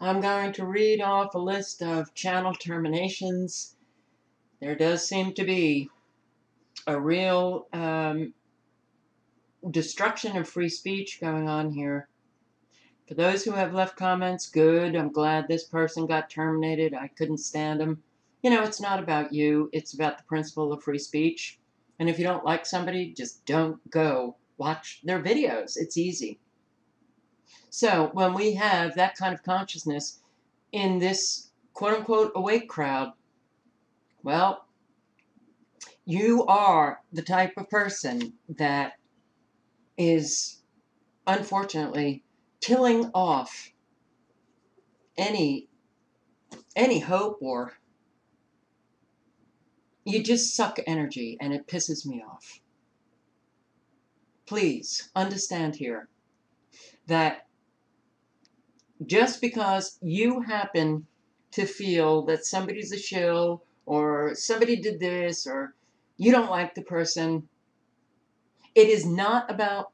I'm going to read off a list of channel terminations. There does seem to be a real um, destruction of free speech going on here. For those who have left comments, good. I'm glad this person got terminated. I couldn't stand them. You know, it's not about you, it's about the principle of free speech. And if you don't like somebody, just don't go watch their videos. It's easy. So when we have that kind of consciousness in this quote unquote awake crowd, well, you are the type of person that is unfortunately killing off any any hope or you just suck energy and it pisses me off. Please understand here that just because you happen to feel that somebody's a shill or somebody did this or you don't like the person, it is not about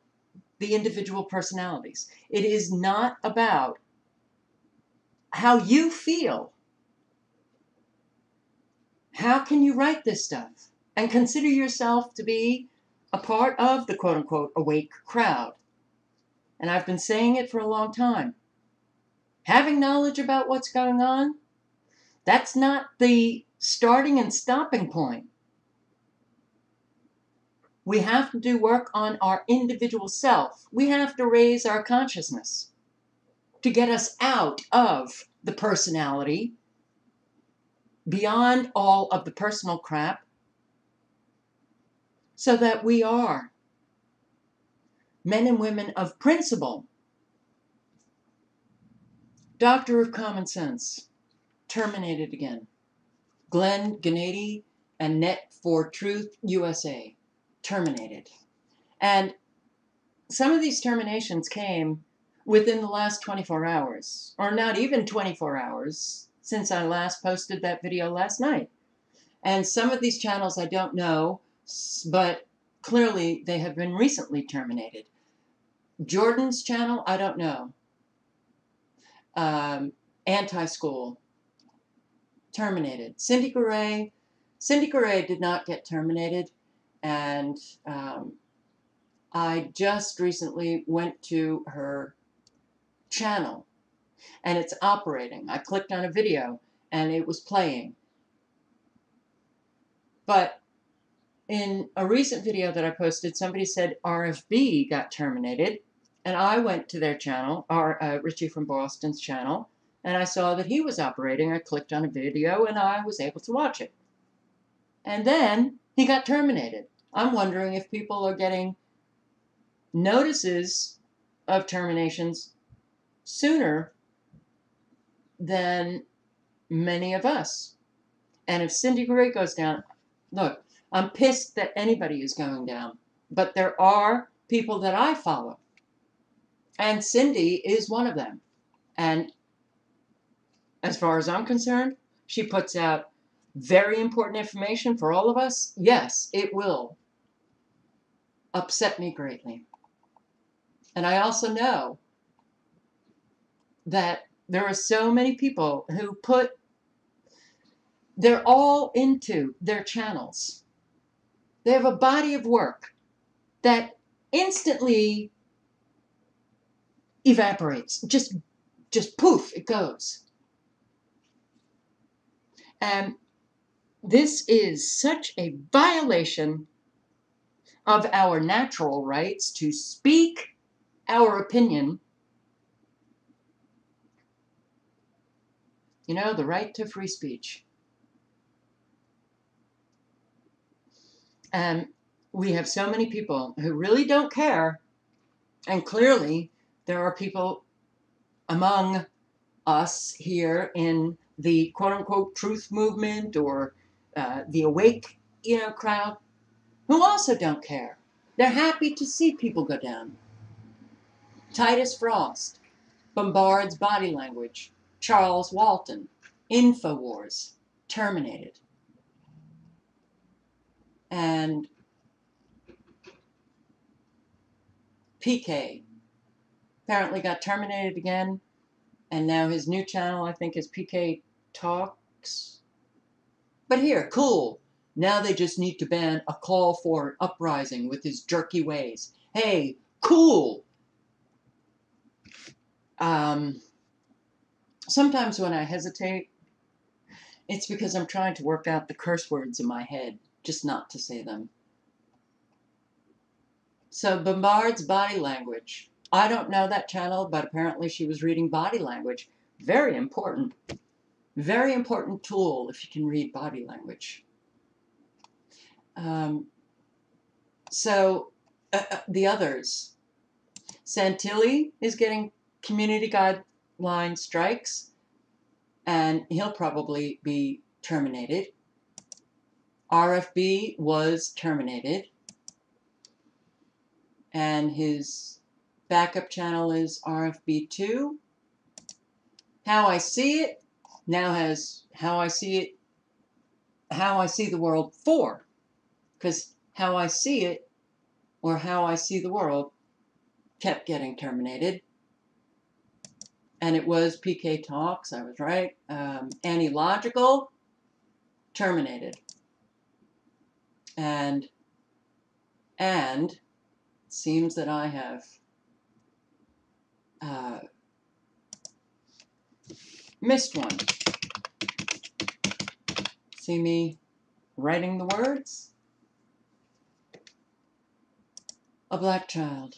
the individual personalities. It is not about how you feel. How can you write this stuff and consider yourself to be a part of the quote unquote awake crowd? And I've been saying it for a long time. Having knowledge about what's going on, that's not the starting and stopping point. We have to do work on our individual self. We have to raise our consciousness to get us out of the personality, beyond all of the personal crap, so that we are men and women of principle. Doctor of Common Sense, terminated again. Glenn Gennady and Net for Truth USA terminated. And some of these terminations came within the last 24 hours, or not even 24 hours, since I last posted that video last night. And some of these channels I don't know, but clearly they have been recently terminated. Jordan's channel, I don't know. Um, Anti-School, terminated. Cindy Gray, Cindy Gray did not get terminated and um, I just recently went to her channel and it's operating. I clicked on a video and it was playing. But in a recent video that I posted, somebody said RFB got terminated, and I went to their channel, our uh, Richie from Boston's channel, and I saw that he was operating. I clicked on a video and I was able to watch it. And then he got terminated. I'm wondering if people are getting notices of terminations sooner than many of us. And if Cindy Gray goes down, look, I'm pissed that anybody is going down, but there are people that I follow. And Cindy is one of them. And as far as I'm concerned, she puts out very important information for all of us. Yes, it will upset me greatly. And I also know that there are so many people who put, they're all into their channels. They have a body of work that instantly evaporates. Just, just poof, it goes. And this is such a violation of our natural rights to speak our opinion. You know, the right to free speech. And we have so many people who really don't care. And clearly, there are people among us here in the quote unquote truth movement or uh, the awake you know, crowd who also don't care. They're happy to see people go down. Titus Frost, Bombard's Body Language, Charles Walton, InfoWars, terminated. And PK apparently got terminated again. And now his new channel, I think, is PK Talks. But here, cool. Now they just need to ban a call for an uprising with his jerky ways. Hey, cool. Um, sometimes when I hesitate, it's because I'm trying to work out the curse words in my head, just not to say them. So Bombard's body language. I don't know that channel, but apparently she was reading body language. Very important. Very important tool if you can read body language. Um, so uh, uh the others. Santilli is getting community guideline strikes, and he'll probably be terminated. RFB was terminated and his backup channel is RFB2. How I See It now has How I See It, How I See the World 4, because How I See It or How I See the World kept getting terminated. And it was PK Talks, I was right. Um, Logical, terminated. And, and seems that I have uh, missed one. See me writing the words? A black child.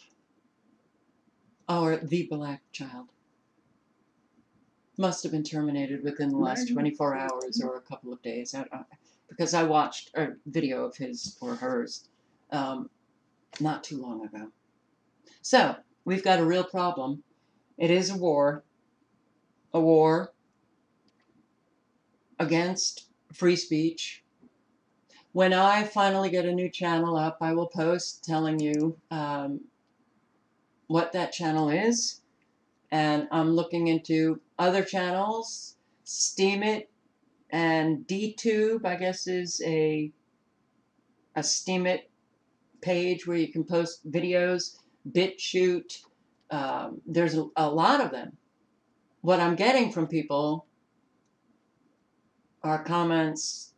Or the black child. Must have been terminated within the last 24 hours or a couple of days. I, I, because I watched a video of his or hers. Um, not too long ago. So, we've got a real problem. It is a war, a war against free speech. When I finally get a new channel up, I will post telling you um, what that channel is. And I'm looking into other channels. Steemit and DTube, I guess, is a a Steemit page where you can post videos, BitChute. Um, there's a, a lot of them. What I'm getting from people are comments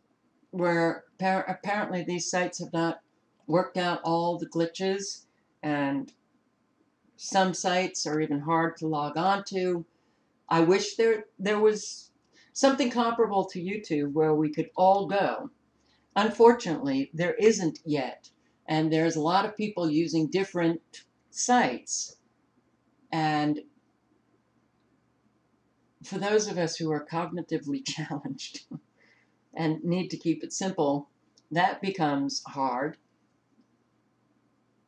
where apparently these sites have not worked out all the glitches and some sites are even hard to log on to. I wish there there was something comparable to YouTube where we could all go. Unfortunately, there isn't yet. And there's a lot of people using different sites. And for those of us who are cognitively challenged and need to keep it simple, that becomes hard.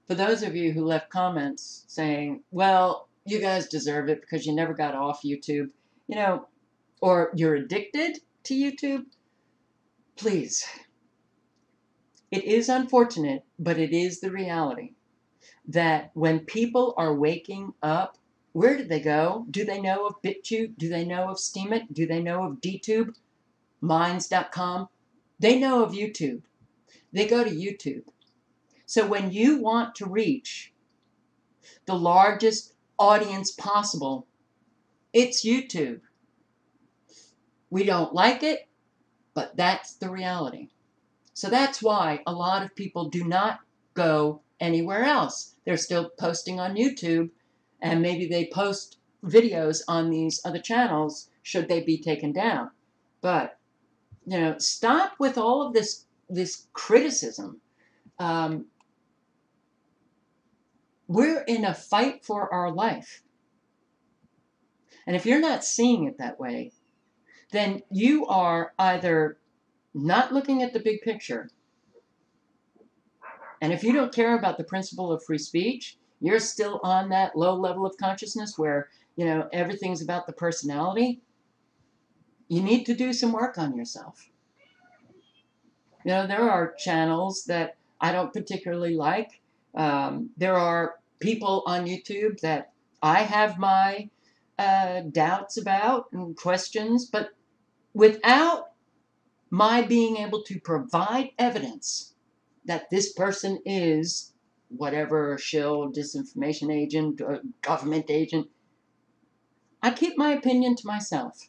For those of you who left comments saying, well, you guys deserve it because you never got off YouTube, you know, or you're addicted to YouTube, please it is unfortunate, but it is the reality that when people are waking up, where do they go? Do they know of BitChute? Do they know of Steemit? Do they know of DTube? Minds.com? They know of YouTube. They go to YouTube. So when you want to reach the largest audience possible, it's YouTube. We don't like it, but that's the reality. So that's why a lot of people do not go anywhere else. They're still posting on YouTube and maybe they post videos on these other channels should they be taken down. But, you know, stop with all of this, this criticism. Um, we're in a fight for our life. And if you're not seeing it that way, then you are either not looking at the big picture. And if you don't care about the principle of free speech, you're still on that low level of consciousness where, you know, everything's about the personality. You need to do some work on yourself. You know, there are channels that I don't particularly like. Um, there are people on YouTube that I have my uh, doubts about and questions, but without my being able to provide evidence that this person is whatever shill, disinformation agent, uh, government agent, I keep my opinion to myself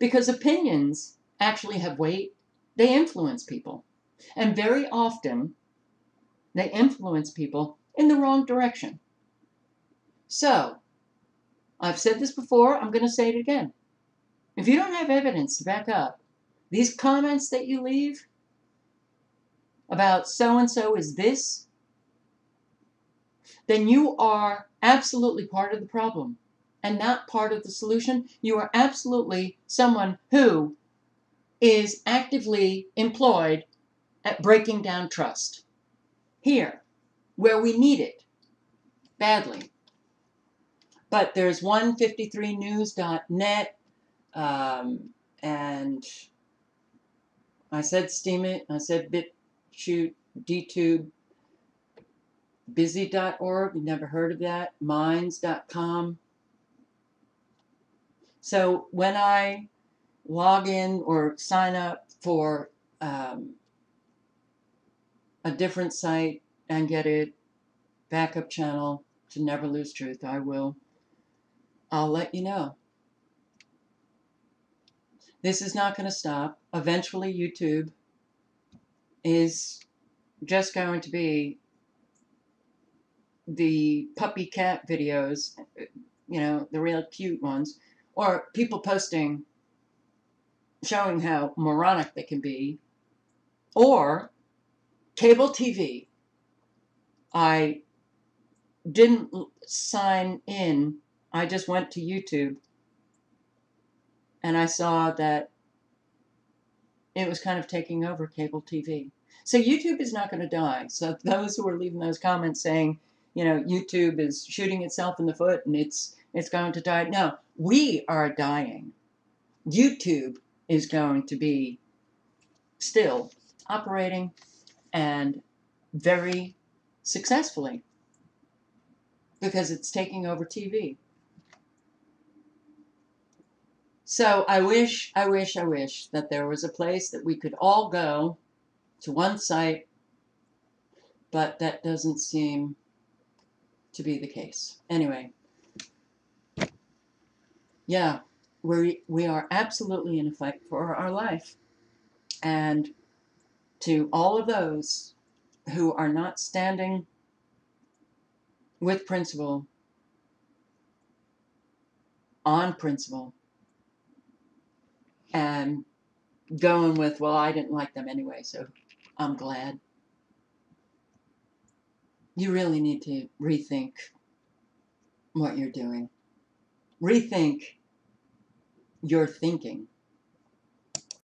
because opinions actually have weight, they influence people. And very often, they influence people in the wrong direction. So, I've said this before, I'm going to say it again. If you don't have evidence to back up these comments that you leave about so and so is this, then you are absolutely part of the problem and not part of the solution. You are absolutely someone who is actively employed at breaking down trust. Here, where we need it badly. But there's 153news.net, um, and I said Steemit, I said BitChute, DTube, busy.org, you've never heard of that, minds.com. So when I log in or sign up for um, a different site and get a backup channel to never lose truth, I will. I'll let you know. This is not going to stop. Eventually, YouTube is just going to be the puppy cat videos, uh, you know, the real cute ones, or people posting showing how moronic they can be, or cable TV. I didn't sign in, I just went to YouTube and I saw that it was kind of taking over cable TV. So YouTube is not going to die. So those who are leaving those comments saying, you know, YouTube is shooting itself in the foot and it's it's going to die. No, we are dying. YouTube is going to be still operating and very successfully because it's taking over TV. So I wish, I wish, I wish that there was a place that we could all go to one site, but that doesn't seem to be the case. Anyway, yeah, we we are absolutely in a fight for our life, and to all of those who are not standing with principle, on principle, and going with, well, I didn't like them anyway, so I'm glad. You really need to rethink what you're doing. Rethink your thinking.